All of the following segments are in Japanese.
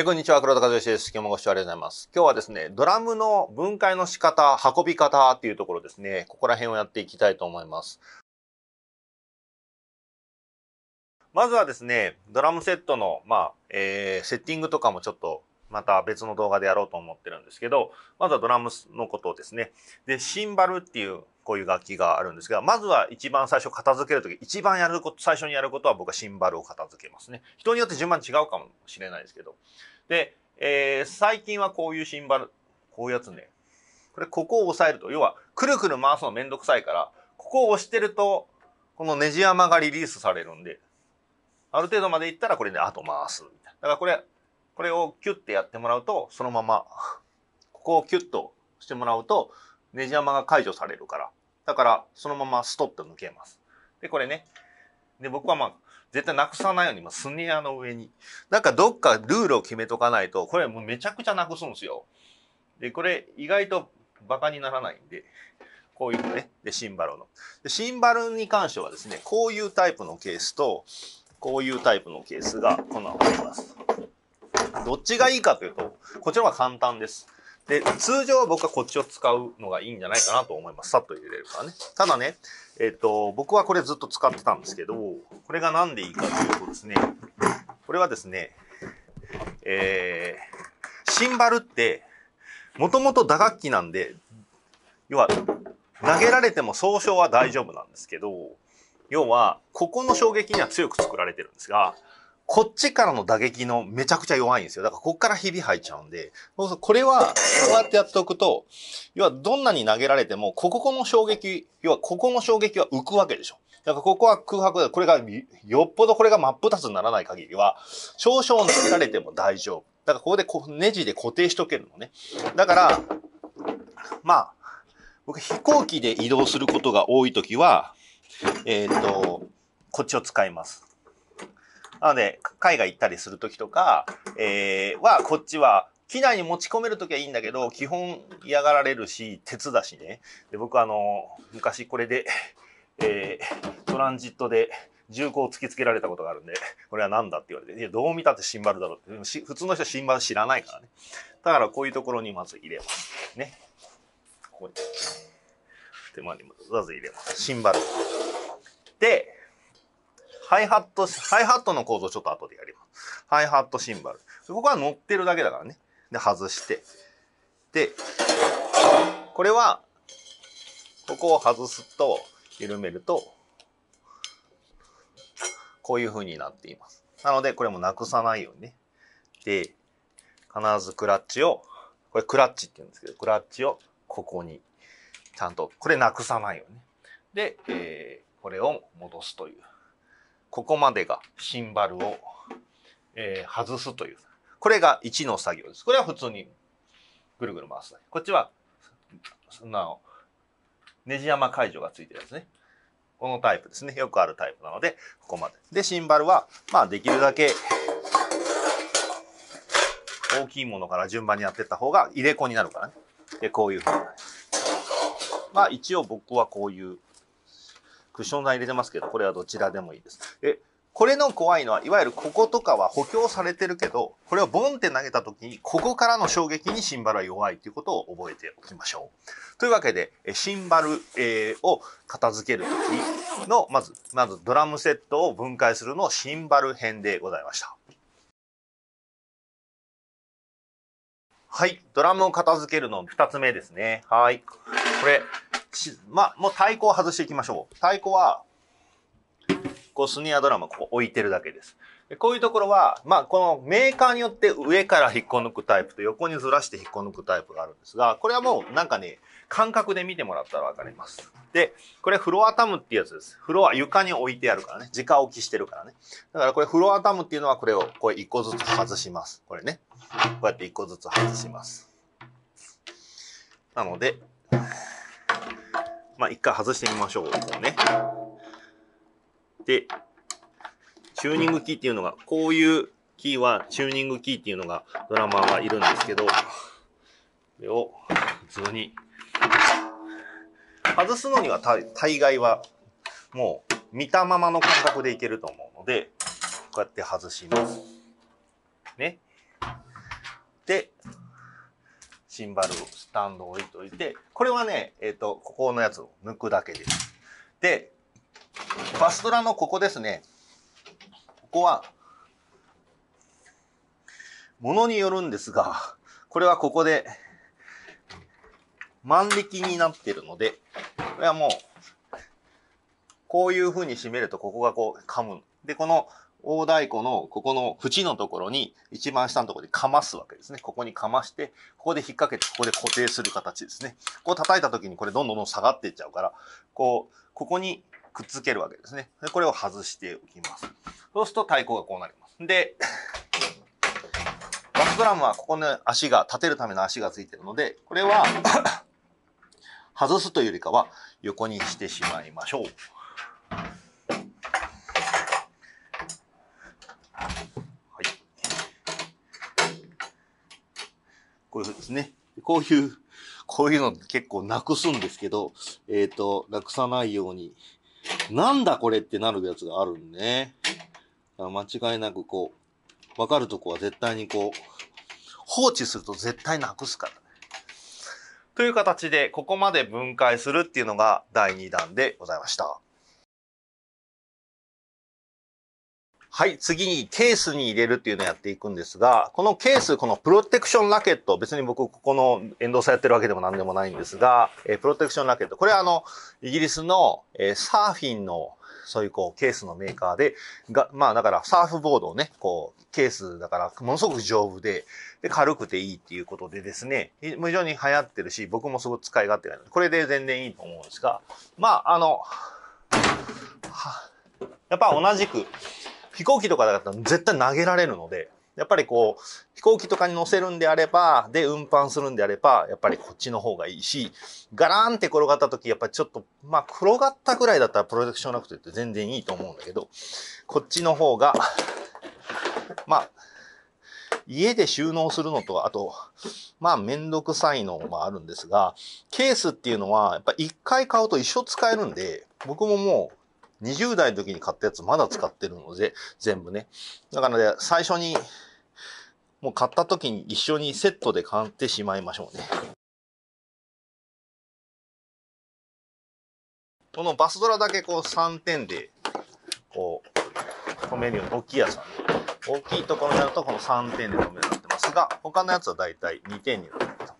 えこんにちは、黒田和義です。今日もご視聴ありがとうございます。今日はですね、ドラムの分解の仕方、運び方っていうところですね、ここら辺をやっていきたいと思います。まずはですね、ドラムセットの、まあ、えー、セッティングとかもちょっとまた別の動画でやろうと思ってるんですけど、まずはドラムのことをですね。で、シンバルっていうこういう楽器があるんですが、まずは一番最初片付けるとき、一番やること、最初にやることは僕はシンバルを片付けますね。人によって順番違うかもしれないですけど。で、えー、最近はこういうシンバル、こういうやつね。これ、ここを押さえると、要は、くるくる回すのめんどくさいから、ここを押してると、このネジ山がリリースされるんで、ある程度までいったらこれであと回す。だからこれ、これをキュッてやってもらうと、そのまま、ここをキュッとしてもらうと、ネジ山が解除されるから。だから、そのままストッと抜けます。で、これね。で、僕はまあ、絶対なくさないように、まスネアの上に。なんかどっかルールを決めとかないと、これもうめちゃくちゃなくすんですよ。で、これ意外とバカにならないんで、こういうのね。で、シンバルの。で、シンバルに関してはですね、こういうタイプのケースと、こういうタイプのケースが、こんなのあります。どっちがいいかというと、こっちの方が簡単です。で、通常は僕はこっちを使うのがいいんじゃないかなと思います。さっと入れるからね。ただね、えっ、ー、と、僕はこれずっと使ってたんですけど、これが何でいいかというとですね、これはですね、えー、シンバルって、もともと打楽器なんで、要は、投げられても総称は大丈夫なんですけど、要は、ここの衝撃には強く作られてるんですが、こっちからの打撃のめちゃくちゃ弱いんですよ。だからこっからひび入っちゃうんで、そうするとこれは、こうやってやっておくと、要はどんなに投げられても、ここの衝撃、要はここの衝撃は浮くわけでしょ。だからここは空白で、これが、よっぽどこれが真っ二つにならない限りは、少々投げられても大丈夫。だからここでこうネジで固定しとけるのね。だから、まあ、僕飛行機で移動することが多いときは、えっ、ー、と、こっちを使います。なので、海外行ったりするときとか、えー、は、こっちは、機内に持ち込めるときはいいんだけど、基本嫌がられるし、鉄だしね。で、僕あの、昔これで、えー、トランジットで銃口を突きつけられたことがあるんで、これは何だって言われて、いや、どう見たってシンバルだろうって。普通の人はシンバル知らないからね。だからこういうところにまず入れます。ね。ここに。手間にまず入れます。シンバル。で、ハイハット、ハイハットの構造ちょっと後でやります。ハイハットシンバル。ここは乗ってるだけだからね。で、外して。で、これは、ここを外すと、緩めると、こういう風になっています。なので、これもなくさないようにね。で、必ずクラッチを、これクラッチって言うんですけど、クラッチをここに、ちゃんと、これなくさないようにね。で、えー、これを戻すという。ここまでがシンバルを、えー、外すという。これが1の作業です。これは普通にぐるぐる回す。こっちは、そんな、ネジ山解除がついてるやつね。このタイプですね。よくあるタイプなので、ここまで。で、シンバルは、まあ、できるだけ、大きいものから順番にやっていった方が入れ子になるからね。で、こういうふうにまあ、一応僕はこういうクッション材入れてますけど、これはどちらでもいいです。え、これの怖いのは、いわゆるこことかは補強されてるけど、これをボンって投げた時に、ここからの衝撃にシンバルは弱いということを覚えておきましょう。というわけで、シンバル、を片付ける時の、まず、まずドラムセットを分解するのシンバル編でございました。はい。ドラムを片付けるの二つ目ですね。はい。これ、ま、もう太鼓を外していきましょう。太鼓は、こうスニアドラムここ置いてるだけです。でこういうところは、まあ、このメーカーによって上から引っこ抜くタイプと横にずらして引っこ抜くタイプがあるんですが、これはもうなんかね、感覚で見てもらったらわかります。で、これフロアタムっていうやつです。フロア、床に置いてあるからね。直置きしてるからね。だからこれフロアタムっていうのはこれをこれ一個ずつ外します。これね。こうやって一個ずつ外します。なので、まあ一回外してみましょう。こうね。で、チューニングキーっていうのが、こういうキーはチューニングキーっていうのがドラマーはいるんですけど、これを普通に、外すのには大概はもう見たままの感覚でいけると思うので、こうやって外します。ね。で、シンバルスタンドを置いといて、これはね、えっ、ー、と、ここのやつを抜くだけです。で、バストラのここですね。ここは、ものによるんですが、これはここで、万力になってるので、これはもう、こういう風に締めるとここがこう噛む。で、この大太鼓のここの縁のところに一番下のところでかますわけですね。ここにかまして、ここで引っ掛けて、ここで固定する形ですね。こう叩いた時にこれどんどんどん下がっていっちゃうから、こう、ここにくっつけるわけですね。で、これを外しておきます。そうすると太鼓がこうなります。で、バスドラムはここの足が、立てるための足がついてるので、これは外すというよりかは横にしてしまいましょう。こういうふうですね。こういう、こういうの結構なくすんですけど、えっ、ー、と、なくさないように。なんだこれってなるやつがあるんでね。間違いなくこう、わかるとこは絶対にこう、放置すると絶対なくすからね。という形で、ここまで分解するっていうのが第2弾でございました。はい、次にケースに入れるっていうのをやっていくんですが、このケース、このプロテクションラケット、別に僕ここのエンドサやってるわけでも何でもないんですが、えー、プロテクションラケット、これはあの、イギリスの、えー、サーフィンのそういうこうケースのメーカーで、が、まあだからサーフボードをね、こう、ケースだからものすごく丈夫で、で、軽くていいっていうことでですね、非常に流行ってるし、僕もすごく使い勝手がある。これで全然いいと思うんですが、まああの、やっぱ同じく、飛行機とかだったら絶対投げられるので、やっぱりこう、飛行機とかに乗せるんであれば、で、運搬するんであれば、やっぱりこっちの方がいいし、ガラーンって転がった時、やっぱりちょっと、まあ、転がったぐらいだったらプロテクションなくてって全然いいと思うんだけど、こっちの方が、まあ、家で収納するのと、あと、まあ、めんどくさいのもあるんですが、ケースっていうのは、やっぱ一回買うと一生使えるんで、僕ももう、20代の時に買ったやつまだ使ってるので、全部ね。だからね、最初に、もう買った時に一緒にセットで買ってしまいましょうね。このバスドラだけこう3点で、こう、止めるように大きいやつなん、大きいところになるとこの3点で止めるようになってますが、他のやつはだいたい2点になってます。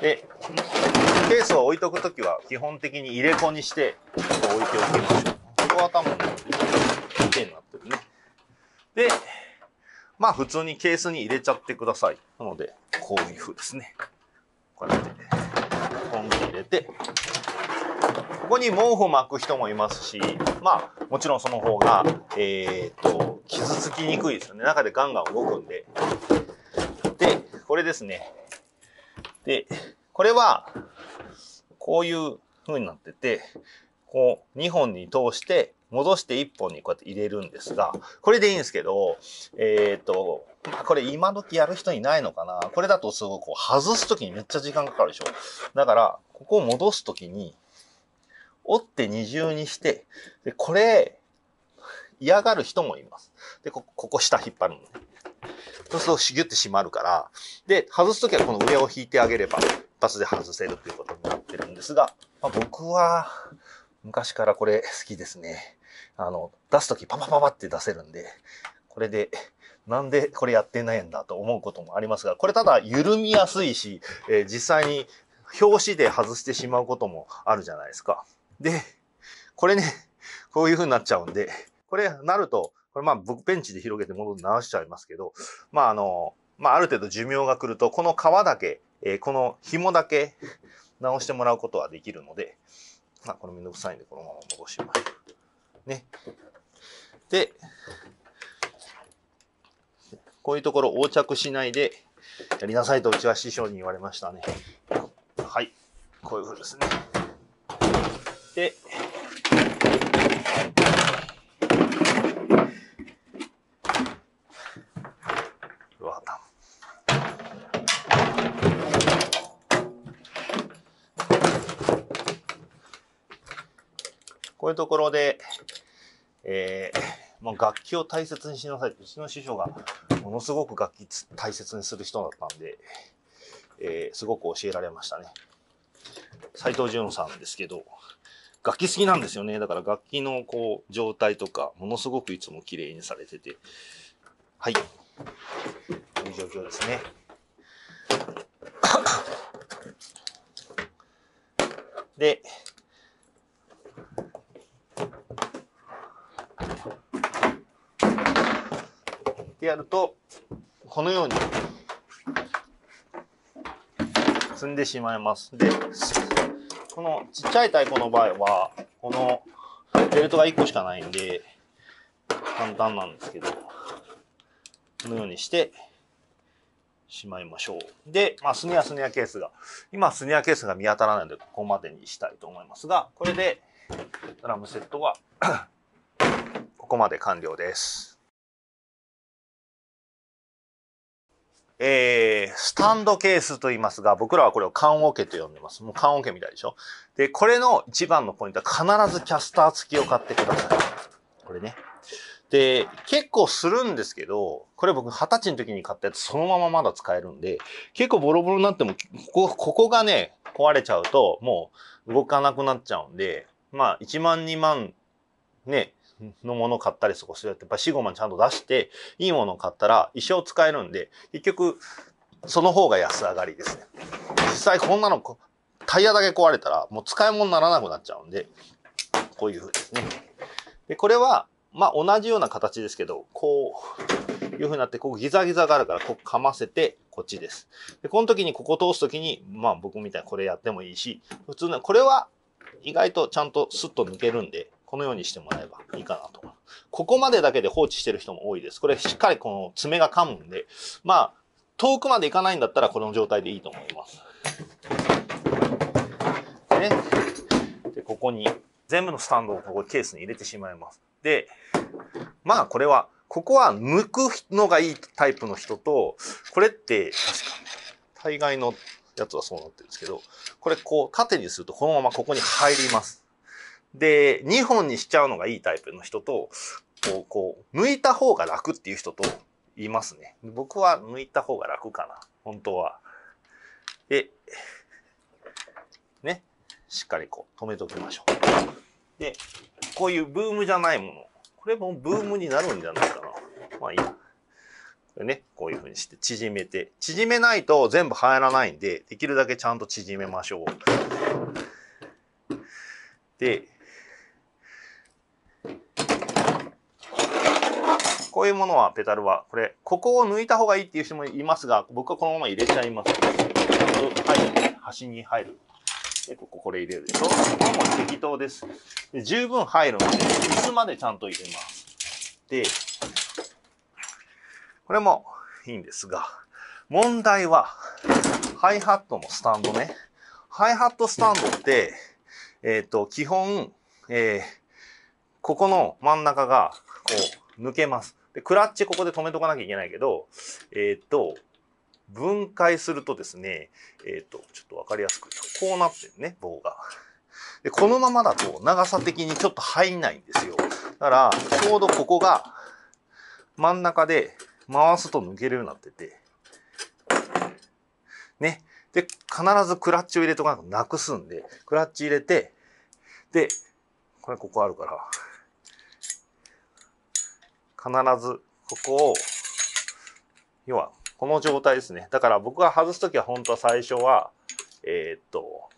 で、ケースを置いとくときは基本的に入れ子にして置いておきましょう。ここは多分手になってるね。で、まあ普通にケースに入れちゃってください。なので、こういう風ですね。こうやって、ポンと入れて、ここに毛布巻く人もいますし、まあもちろんその方が、えー、っと、傷つきにくいですよね。中でガンガン動くんで。で、これですね。で、これは、こういう風になってて、こう2本に通して戻して1本にこうやって入れるんですが、これでいいんですけど、えっ、ー、と、これ今時やる人いないのかな？これだとすごいこう外すときにめっちゃ時間かかるでしょだから、ここを戻すときに、折って二重にして、で、これ、嫌がる人もいます。で、ここ、こ下引っ張るのね。そうするとしぎゅって締まるから、で、外すときはこの上を引いてあげれば、発で外せるということになってるんですが、まあ、僕は昔からこれ好きですね。あの、出すときパパパパって出せるんで、これで、なんでこれやってないんだと思うこともありますが、これただ緩みやすいし、えー、実際に表紙で外してしまうこともあるじゃないですか。で、これね、こういう風になっちゃうんで、これなると、これまあ僕ペンチで広げて戻って直しちゃいますけど、まああの、まあある程度寿命が来ると、この皮だけえー、この紐だけ直してもらうことはできるので、まあ、これめんどくさいんで、このまま戻します。ね。で、こういうところ横着しないでやりなさいとうちは師匠に言われましたね。はい。こういうふうですね。で、こういうところで、えー、まあ、楽器を大切にしなさいって、うちの師匠がものすごく楽器大切にする人だったんで、えー、すごく教えられましたね。斎藤淳さんですけど、楽器好きなんですよね。だから楽器のこう状態とか、ものすごくいつも綺麗にされてて。はい。こういう状況ですね。で、でやると、このように積んでしまいます。で、このちっちゃい太鼓の場合は、このベルトが1個しかないんで、簡単なんですけど、このようにしてしまいましょう。で、まあ、スネアスネアケースが、今スネアケースが見当たらないので、ここまでにしたいと思いますが、これでドラムセットはここまで完了です。えー、スタンドケースと言いますが、僕らはこれを缶オケと呼んでます。もう缶オケみたいでしょ？で、これの一番のポイントは必ずキャスター付きを買ってください。これね。で、結構するんですけど、これ僕二十歳の時に買ったやつそのまままだ使えるんで、結構ボロボロになっても、ここ、ここがね、壊れちゃうと、もう動かなくなっちゃうんで、まあ1万2万ね、のものを買ったりとかするやっぱ4、5万ちゃんと出して、いいものを買ったら一生使えるんで、結局、その方が安上がりですね。実際こんなの、タイヤだけ壊れたら、もう使い物にならなくなっちゃうんで、こういう風ですね。で、これは、まあ同じような形ですけど、こういう風になって、ここギザギザがあるから、ここかませて、こっちです。で、この時にここ通す時に、まあ僕みたいにこれやってもいいし、普通の、これは意外とちゃんとスッと抜けるんで、このようにしてもらえばいいかなと。ここまでだけで放置してる人も多いです。これしっかりこの爪が噛むんで、まあ、遠くまで行かないんだったらこの状態でいいと思います。ね。で、ここに全部のスタンドをここケースに入れてしまいます。で、まあこれは、ここは抜くのがいいタイプの人と、これって確か大概のやつはそうなってるんですけど、これこう縦にするとこのままここに入ります。で、2本にしちゃうのがいいタイプの人と、こう、こう、抜いた方が楽っていう人といますね。僕は抜いた方が楽かな。本当は。で、ね。しっかりこう、止めておきましょう。で、こういうブームじゃないもの。これもブームになるんじゃないかな。まあいいや。これね、こういう風にして縮めて。縮めないと全部入らないんで、できるだけちゃんと縮めましょう。で、こういうものは、ペダルは、これ、ここを抜いた方がいいっていう人もいますが、僕はこのまま入れちゃいます。ちゃんと、はい、端に入る。で、ここ、これ入れるでしょこれも適当です。で十分入るので、椅子までちゃんと入れます。で、これもいいんですが、問題は、ハイハットのスタンドね。ハイハットスタンドって、えっ、ー、と、基本、えー、ここの真ん中が、こう、抜けます。で、クラッチここで止めとかなきゃいけないけど、えっ、ー、と、分解するとですね、えっ、ー、と、ちょっとわかりやすくこうなってるね、棒が。で、このままだと長さ的にちょっと入んないんですよ。だから、ちょうどここが真ん中で回すと抜けるようになってて、ね。で、必ずクラッチを入れとかないとなくすんで、クラッチ入れて、で、これここあるから、必ずここを、要はこの状態ですね。だから僕が外すときは本当は最初は、えー、っと、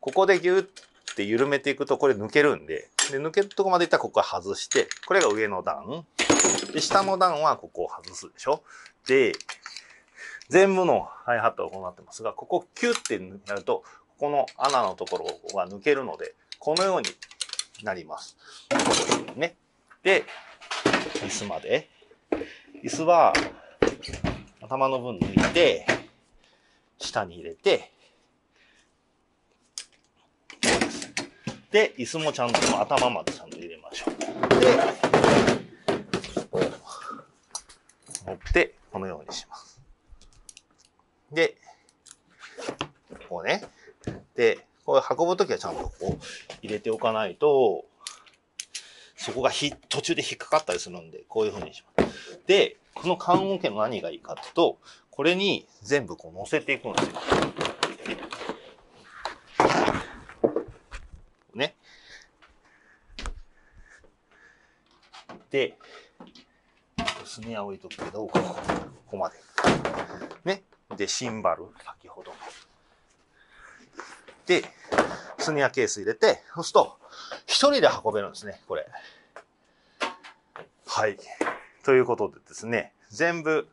ここでギュッて緩めていくとこれ抜けるんで、で抜けるとこまでいったらここは外して、これが上の段。で、下の段はここを外すでしょ。で、全部のハイハットがこうなってますが、ここキュッてやると、ここの穴のところが抜けるので、このようになります。ね。で、椅子まで。椅子は、頭の分抜いて、下に入れて、で、椅子もちゃんと頭までちゃんと入れましょう。で、持って、このようにします。で、こうね。で、これ運ぶときはちゃんとこう入れておかないと、そこがひ途中で引っかかったりするんで、こういう風にします。で、この缶オケの何がいいかっていうと、これに全部こう乗せていくんですよ。ね。で、スネア置いとくけど、ここまで。ね。で、シンバル、先ほど。で、スネアケース入れて、そうすると、一人で運べるんですね、これ。はい。ということでですね、全部、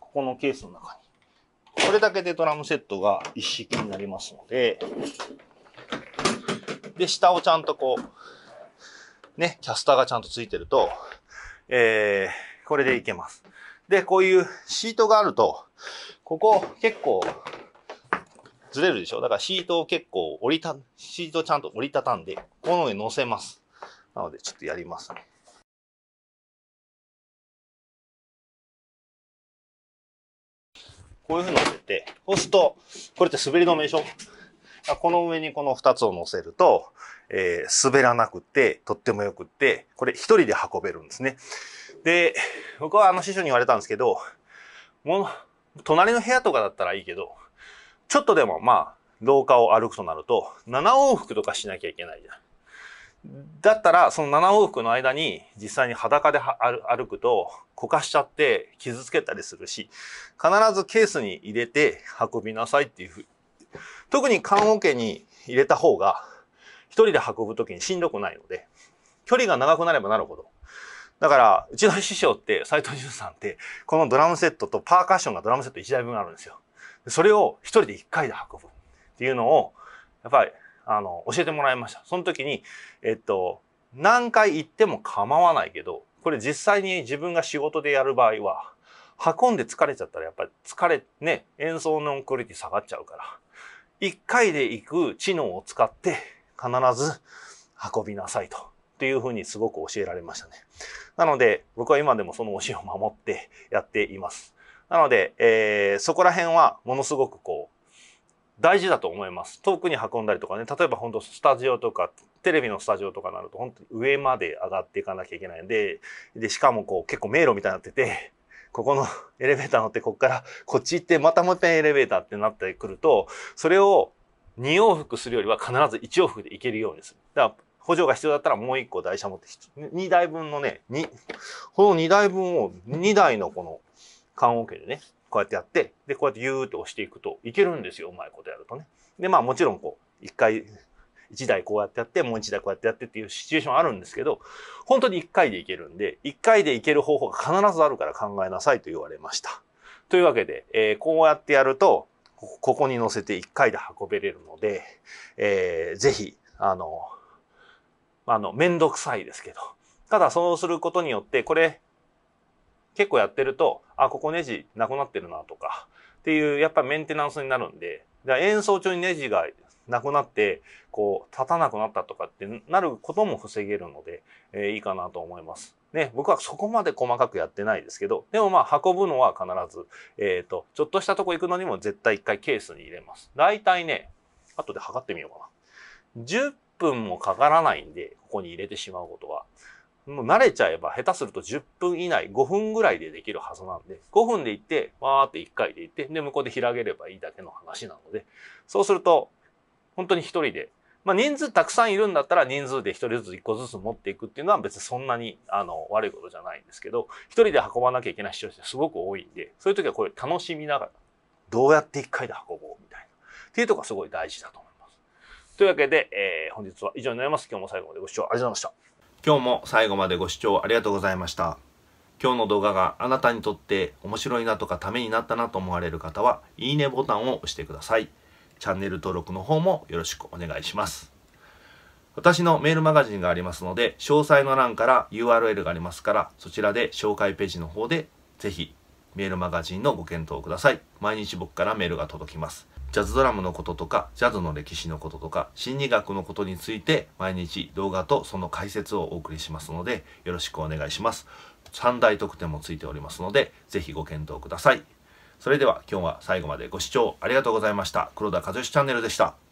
ここのケースの中に、これだけでドラムセットが一式になりますので、で、下をちゃんとこう、ね、キャスターがちゃんとついてると、えー、これでいけます。で、こういうシートがあると、ここ結構ずれるでしょ？だからシートを結構折りた、シートちゃんと折りたたんで、この上に乗せます。なのでちょっとやりますね。こういうふうに乗せて、そうすと、これって滑り止めでしょ？この上にこの2つを乗せると、えー、滑らなくて、とってもよくって、これ一人で運べるんですね。で、僕はあの師匠に言われたんですけど、もう、隣の部屋とかだったらいいけど、ちょっとでもまあ、廊下を歩くとなると、7往復とかしなきゃいけないじゃん。だったら、その7往復の間に実際に裸で歩くと、こかしちゃって傷つけたりするし、必ずケースに入れて運びなさいっていうふうに特に棺桶に入れた方が、一人で運ぶときにしんどくないので、距離が長くなればなるほど。だから、うちの師匠って、斎藤淳さんって、このドラムセットとパーカッションがドラムセット1台分あるんですよ。それを一人で1回で運ぶっていうのを、やっぱり、あの、教えてもらいました。その時に、えっと、何回行っても構わないけど、これ実際に自分が仕事でやる場合は、運んで疲れちゃったらやっぱり疲れ、ね、演奏のクオリティ下がっちゃうから、一回で行く知能を使って必ず運びなさいと。っていうふうにすごく教えられましたね。なので、僕は今でもその教えを守ってやっています。なので、えー、そこら辺はものすごくこう、大事だと思います。遠くに運んだりとかね、例えば本当スタジオとか、テレビのスタジオとかになると本当に上まで上がっていかなきゃいけないんで、で、しかもこう結構迷路みたいになってて、ここの エレベーター乗ってこっからこっち行ってまたもう一遍エレベーターってなってくると、それを2往復するよりは必ず1往復で行けるようにする。だから補助が必要だったらもう1個台車持って2台分のね、2、この2台分を2台のこの缶桶でね、こうやってやって、で、こうやってユーって押していくといけるんですよ。うまいことやるとね。で、まあもちろんこう、一回、一台こうやってやって、もう一台こうやってやってっていうシチュエーションあるんですけど、本当に一回でいけるんで、一回でいける方法が必ずあるから考えなさいと言われました。というわけで、えー、こうやってやると、ここに乗せて一回で運べれるので、えー、ぜひ、あの、あの、めんどくさいですけど、ただそうすることによって、これ、結構やってると、あ、ここネジなくなってるなとか、っていう、やっぱりメンテナンスになるんで、演奏中にネジがなくなって、こう、立たなくなったとかってなることも防げるので、えー、いいかなと思います。ね、僕はそこまで細かくやってないですけど、でもまあ運ぶのは必ず、えっ、ー、と、ちょっとしたとこ行くのにも絶対一回ケースに入れます。だいたいね、後で測ってみようかな。10分もかからないんで、ここに入れてしまうことは。もう慣れちゃえば下手すると10分以内、5分ぐらいでできるはずなんで、5分で行って、わーって1回で行って、で、向こうで開ければいいだけの話なので、そうすると、本当に一人で、まあ人数たくさんいるんだったら人数で一人ずつ一個ずつ持っていくっていうのは別にそんなに、あの、悪いことじゃないんですけど、一人で運ばなきゃいけない人ってすごく多いんで、そういう時はこれ楽しみながら、どうやって一回で運ぼうみたいな。っていうとこがすごい大事だと思います。というわけで、えー、本日は以上になります。今日も最後までご視聴ありがとうございました。今日も最後までご視聴ありがとうございました。今日の動画があなたにとって面白いなとかためになったなと思われる方は、いいねボタンを押してください。チャンネル登録の方もよろしくお願いします。私のメールマガジンがありますので、詳細の欄から URL がありますから、そちらで紹介ページの方でぜひメールマガジンのご検討ください。毎日僕からメールが届きます。ジャズドラムのこととか、ジャズの歴史のこととか、心理学のことについて毎日動画とその解説をお送りしますので、よろしくお願いします。3大特典もついておりますので、ぜひご検討ください。それでは今日は最後までご視聴ありがとうございました。黒田和義チャンネルでした。